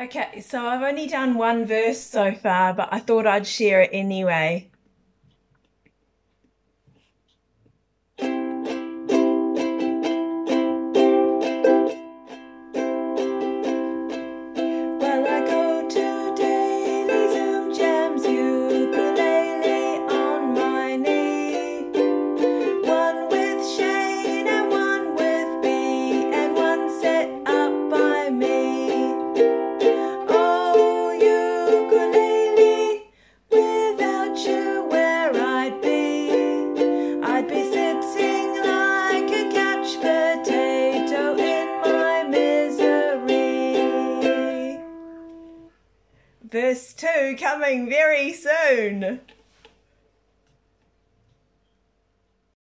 Okay, so I've only done one verse so far, but I thought I'd share it anyway. Verse 2 coming very soon.